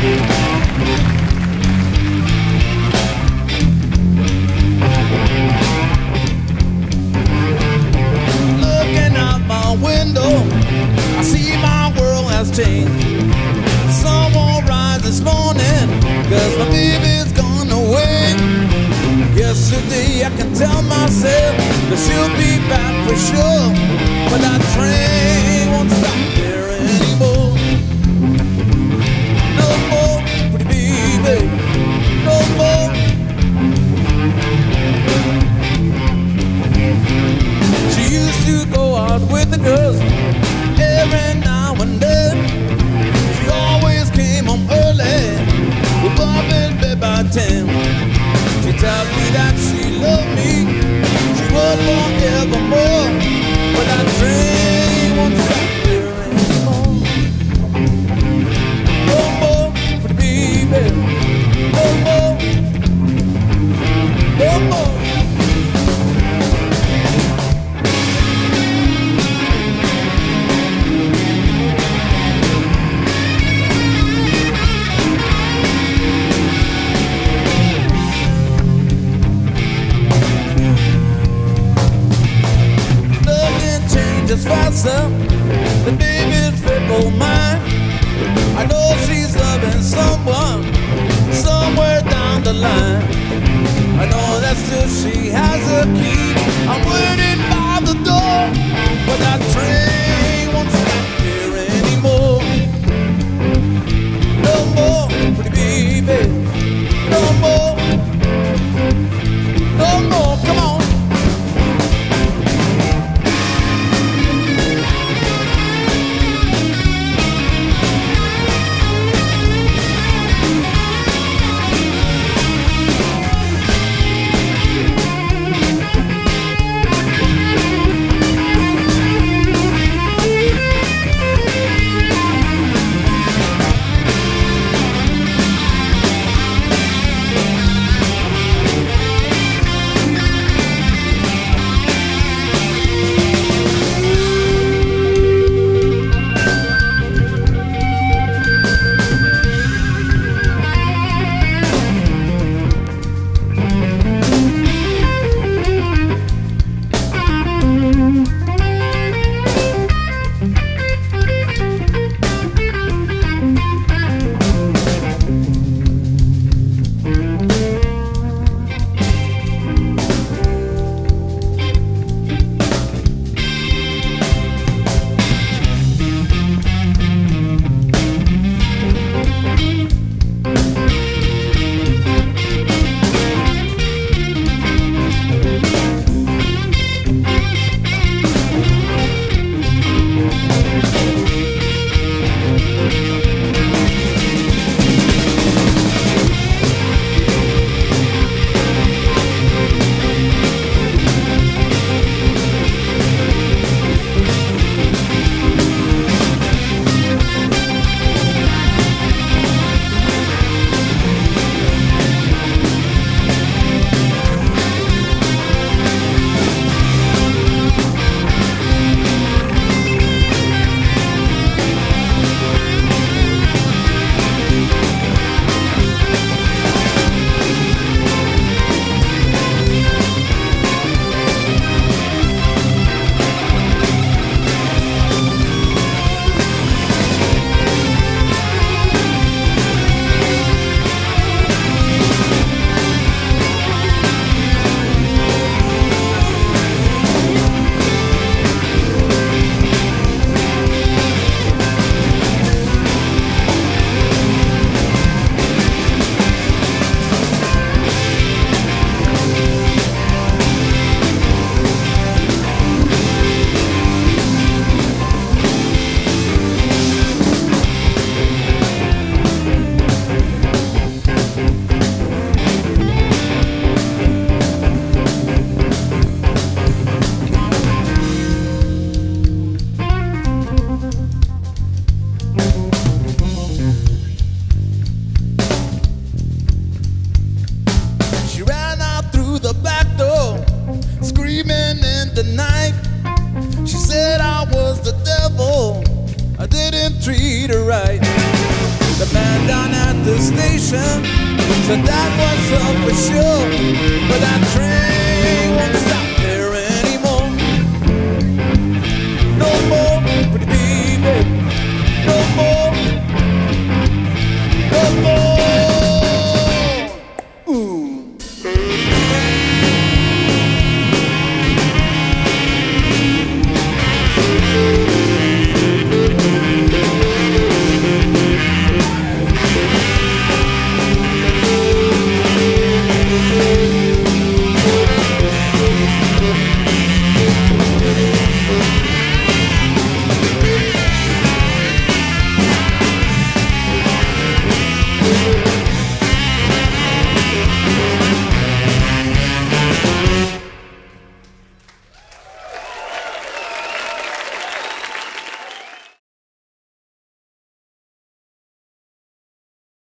Looking out my window, I see my world has changed. Sun won't rise this morning, cause my baby's gone away. Yesterday I can tell myself that she'll be back for sure. But that train won't stop there anymore. Faster than baby's fickle mind. I know she's loving someone somewhere down the line. I know that still she has a key. I'm waiting by the door, but that train the station. So that was all for sure. But that train won't stop.